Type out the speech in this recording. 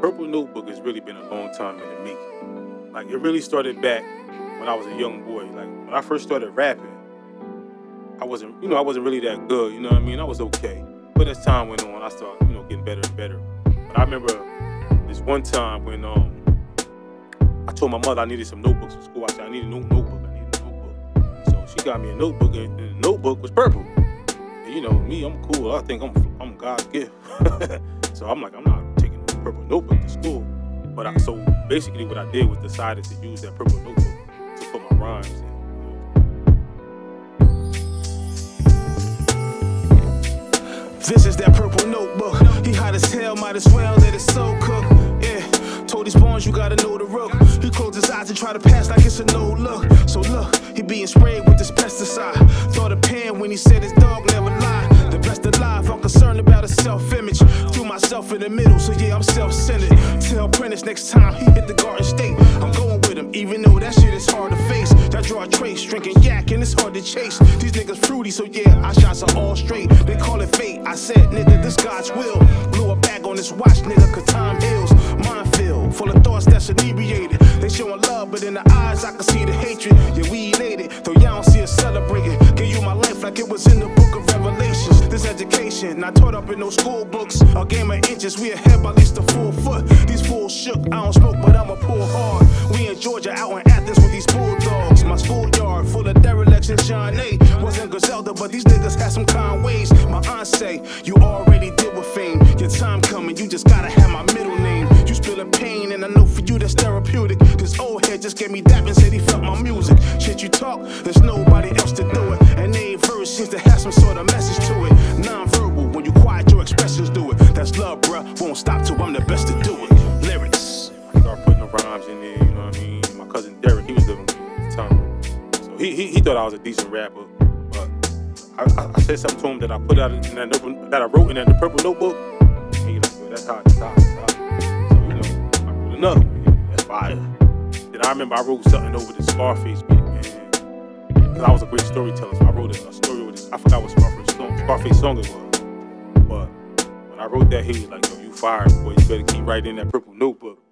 Purple Notebook has really been a long time in the making. Like it really started back when I was a young boy. Like when I first started rapping, I wasn't, you know, I wasn't really that good. You know what I mean? I was okay. But as time went on, I started, you know, getting better and better. But I remember this one time when um I told my mother I needed some notebooks for school. I said I need a new notebook. I need a notebook. So she got me a notebook, and the notebook was purple. And you know me, I'm cool. I think I'm I'm God's gift. so I'm like, I'm not purple notebook to school. But I, so basically, what I did was decided to use that purple notebook to put my rhymes in. This is that purple notebook. He hot as hell, might as well let his soul cook. Yeah, told these bones you gotta know the rook. He closed his eyes and try to pass like it's a no look. So look, he being sprayed with this pesticide. Thought a pen when he said his dog image. Threw myself in the middle, so yeah, I'm self centered. Tell Prentice next time he hit the Garden State. I'm going with him, even though that shit is hard to face. I draw a trace, drinking yak, and it's hard to chase. These niggas fruity, so yeah, I shots are all straight. They call it fate. I said, nigga, this God's will. Blew a bag on this watch, nigga, cause time heals. Minefield, full of thoughts that's inebriated. They showing love, but in the eyes, I can see the hatred. Yeah, we elated, though y'all don't see us celebrating. Give you my life like it was in the not taught up in no school books. A game of inches, we ahead by at least a full foot. These fools shook, I don't smoke, but I'ma pull hard. We in Georgia, out in Athens with these bulldogs. My schoolyard full of derelicts and A. Wasn't Griselda, but these niggas had some kind ways. My aunt say, you already did with fame. Your time coming, you just gotta have my middle name. You spilling pain, and I know for you that's therapeutic. This old head just gave me that and said he felt my music. Shit you talk, there's nobody else to do it. And every verse seems to have some sort of message to it. Non-verbal, expressions do it. That's love, bruh. Won't stop till I'm the best to do it. Lyrics. I started putting the rhymes in there, you know what I mean? My cousin Derek, he was living with me at the time. So he, he, he thought I was a decent rapper. But I, I, I said something to him that I put out in that notebook, that I wrote in that the purple notebook. And he like, well, that's hot, that's hot, hot. So, you know, I wrote another one. That's fire. Then I remember I wrote something over the Scarface beat, man. Because I was a great storyteller, so I wrote a, a story with this. I forgot what Scarface song, Scarface song it was. When I wrote that, he was like, yo, you fired, boy. You better keep writing that purple notebook.